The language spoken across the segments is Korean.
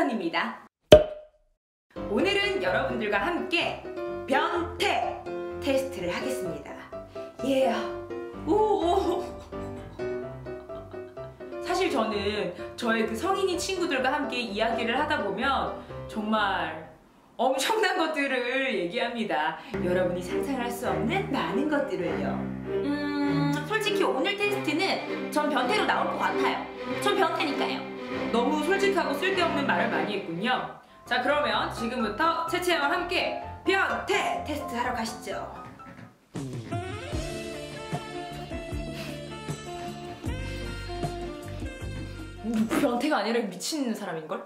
최혜선입니다. 오늘은 여러분들과 함께 변태 테스트를 하겠습니다. 예요. 오오. 사실 저는 저의 그 성인인 친구들과 함께 이야기를 하다 보면 정말 엄청난 것들을 얘기합니다. 여러분이 상상할 수 없는 많은 것들을요. 음, 솔직히 오늘 테스트는 전 변태로 나올 것 같아요. 전 변... 무 솔직하고 쓸데없는 말을 많이 했군요. 자, 그러면 지금부터 채채와 함께 변태 테스트 하러 가시죠. 음, 변태가 아니라 미친 사람인걸?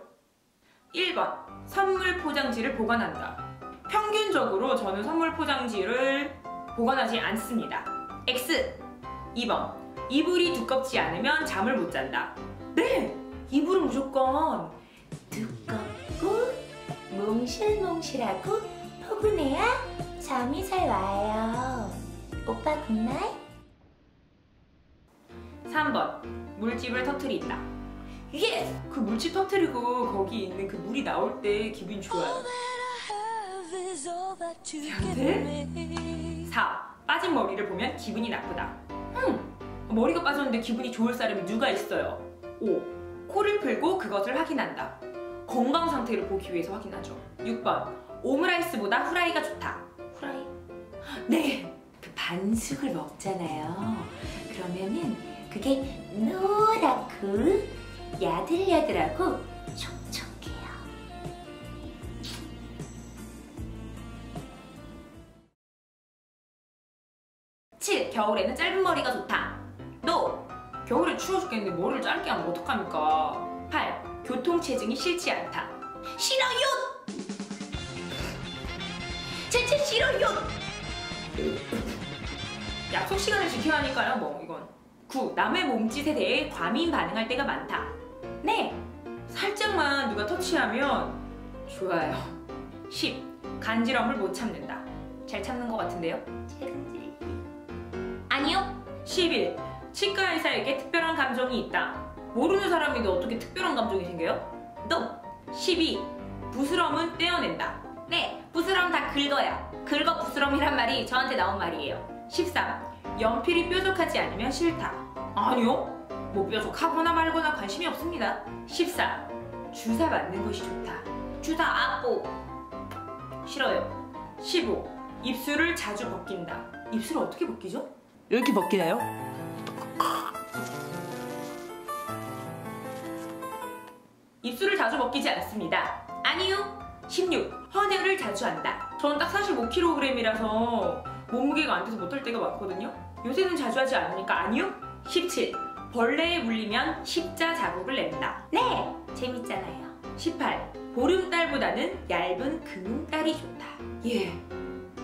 1번 선물 포장지를 보관한다 평균적으로 저는 선물 포장지를 보관하지 않습니다 X 2번 이불이 두껍지 않으면 잠을 못 잔다 네! 이불은 무조건 두껍고 몽실몽실하고 포근해야 잠이 잘 와요. 오빠 good night? 3번 물집을 터트린다 yes! 그 물집 터트리고 거기 있는 그 물이 나올 때 기분이 좋아요 변태? 4. 빠진 머리를 보면 기분이 나쁘다. 음, 머리가 빠졌는데 기분이 좋을 사람이 누가 있어요? 5. 코를 풀고 그것을 확인한다. 건강 상태를 보기 위해서 확인하죠. 6번. 오므라이스보다 후라이가 좋다. 후라이? 네. 그 반숙을 먹잖아요. 그러면은 그게 노랗고 야들야들하고 촉촉해요. 7. 겨울에는 짧은 머리가 좋다. NO. 겨울에 추워 죽겠는데 머리를 짧게 하면 어떡합니까? 8. 교통체증이 싫지 않다. 싫어요! 제체 싫어요! 약속 시간을 지켜야 하니까요, 뭐, 이건. 9. 남의 몸짓에 대해 과민 반응할 때가 많다. 네. 살짝만 누가 터치하면 좋아요. 10. 간지럼을 못 참는다. 잘 참는 것 같은데요? 챌린지. 아니요. 11. 치과 의사에게 특별한 감정이 있다. 모르는 사람인데 어떻게 특별한 감정이 생겨요? NO. 12. 부스럼은 떼어낸다. 네, 부스럼 다 긁어요. 긁어 부스럼이란 말이 저한테 나온 말이에요. 13. 연필이 뾰족하지 않으면 싫다. 아니요. 뭐 뾰족하거나 말거나 관심이 없습니다. 14. 주사 맞는 것이 좋다. 주사 아뽀. 싫어요. 15. 입술을 자주 벗긴다. 입술을 어떻게 벗기죠? 이렇게 벗기나요? 입술을 자주 벗기지 않습니다. 아니요. 16. 헌혈을 자주 한다. 저는 딱 45kg이라서 몸무게가 안 돼서 못할 때가 많거든요. 요새는 자주 하지 않으니까 아니요. 17. 벌레에 물리면 십자 자국을 낸다. 네, 재밌잖아요. 18. 보름달보다는 얇은 그믐달이 좋다. 예.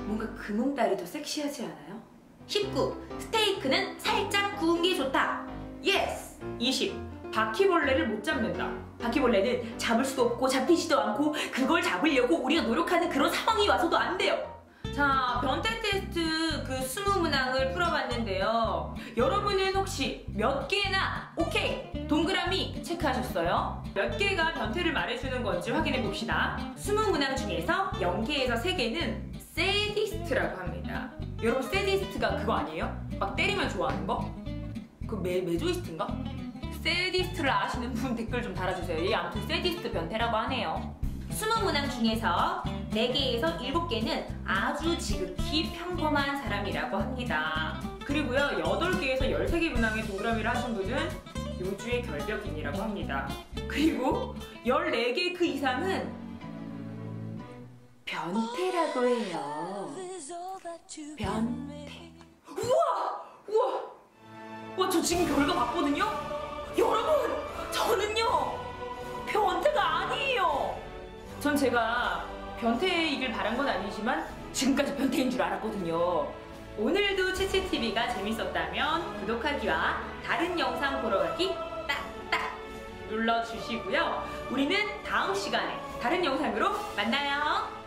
뭔가 그믐달이 더 섹시하지 않아요? 19. 스테이크는 살짝 구운 게 좋다. yes! 20. 바퀴벌레를 못 잡는다. 바퀴벌레는 잡을 수도 없고 잡히지도 않고 그걸 잡으려고 우리가 노력하는 그런 상황이 와서도 안 돼요. 자, 변태 테스트 그 20문항을 풀어봤는데요. 여러분은 혹시 몇 개나 오케이 동그라미 체크하셨어요? 몇 개가 변태를 말해주는 건지 확인해 봅시다. 20문항 중에서 0개에서 3개는 세디스트라고 합니다. 여러분 세디스트가 그거 아니에요? 막 때리면 좋아하는 거? 그 메, 메조이스트인가? 세디스트를 아시는 분 댓글 좀 달아주세요. 예, 아무튼 세디스트 변태라고 하네요. 20문항 중에서 4개에서 7개는 아주 지극히 평범한 사람이라고 합니다. 그리고요, 8개에서 13개 문항의 동그라미를 하신 분은 요주의 결벽인이라고 합니다. 그리고 14개 그 이상은 변태라고 해요. 변태. 우와! 우와! 와, 저 지금 결과 봤거든요? 여러분! 저는요! 변태가 아니에요! 전 제가 변태이길 바란 건 아니지만 지금까지 변태인 줄 알았거든요. 오늘도 치치TV가 재밌었다면 구독하기와 다른 영상 보러 가기 딱딱 눌러주시고요. 우리는 다음 시간에 다른 영상으로 만나요.